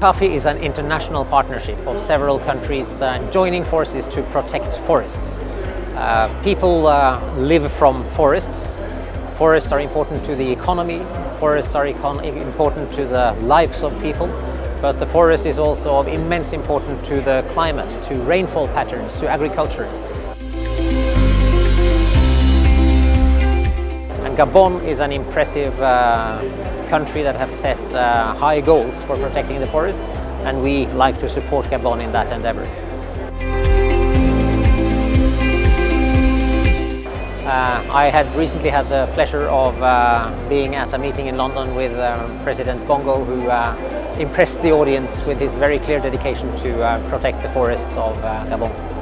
CAFI is an international partnership of several countries uh, joining forces to protect forests. Uh, people uh, live from forests. Forests are important to the economy, forests are econ important to the lives of people, but the forest is also of immense importance to the climate, to rainfall patterns, to agriculture. Gabon is an impressive uh, country that have set uh, high goals for protecting the forests and we like to support Gabon in that endeavor. Uh, I had recently had the pleasure of uh, being at a meeting in London with um, President Bongo who uh, impressed the audience with his very clear dedication to uh, protect the forests of uh, Gabon.